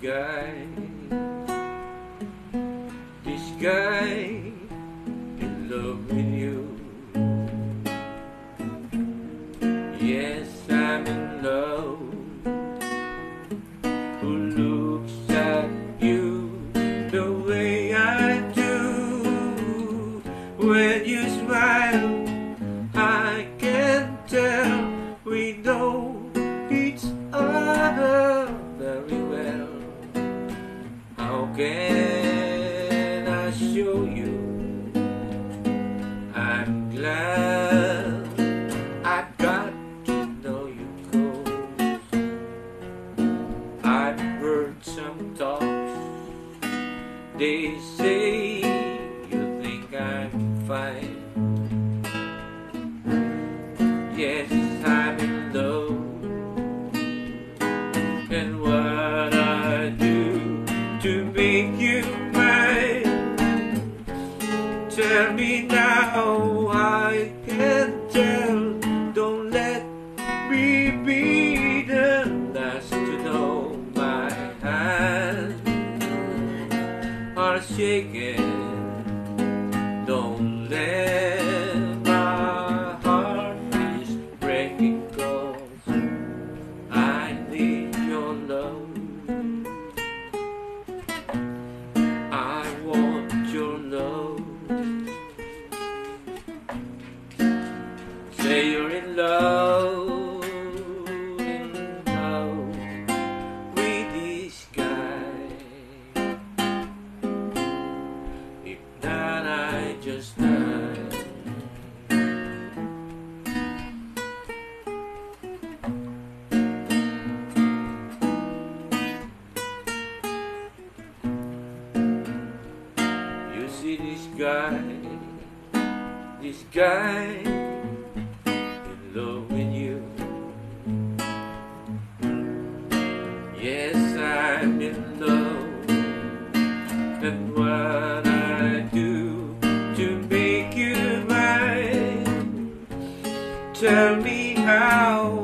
guy, this guy in love with you. Yes, I'm in love. They say you think I'm fine. Yes, I'm in love. And what I do to make you mine. Tell me now, I shaking. Don't let my heart is breaking cause I need your love. I want your love. Say you're in love, guy, this guy in love with you. Yes, I'm in love, and what I do to make you mine. Tell me how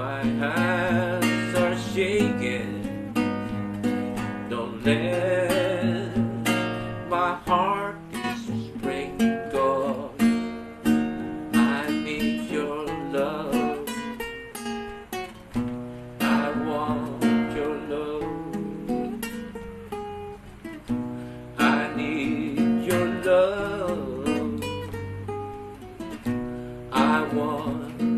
My hands are shaking. Don't let my heart breaking. Cause I need your love. I want your love. I need your love. I want